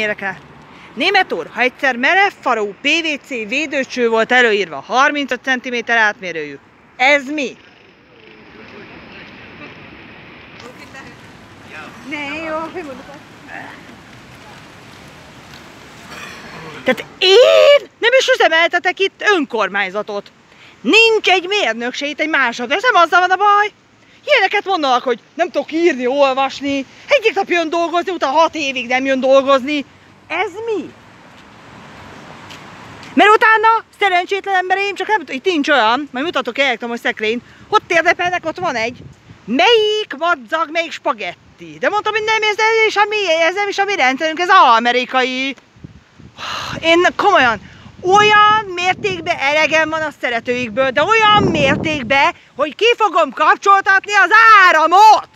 Érdekel. Német úr, ha egyszer merev farú PVC védőcső volt előírva 35 cm átmérőjű, ez mi? Ne, jó. Tehát én nem is üzemeltetek itt önkormányzatot. Nincs egy mérnökség, itt egy másodperc, nem azzal van a baj. Ilyeneket mondanak, hogy nem tudok írni, olvasni, egyik nap jön dolgozni, utána hat évig nem jön dolgozni. Ez mi? Mert utána szerencsétlen embereim, csak nem itt nincs olyan, majd mutatok elektromos szekrényt, ott érdepelnek, ott van egy. Melyik madzag, melyik spagetti? De mondtam, hogy nem, ez, ez, is a mi, ez nem is a mi rendszerünk, ez amerikai. Én komolyan, olyan mértékben elegem van a szeretőikből, de olyan mértékben, hogy ki fogom kapcsoltatni az áramot!